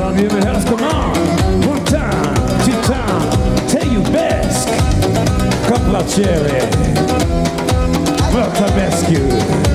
from you, on. One time, two time, tell you best. Couple of cherry. Welcome rescue.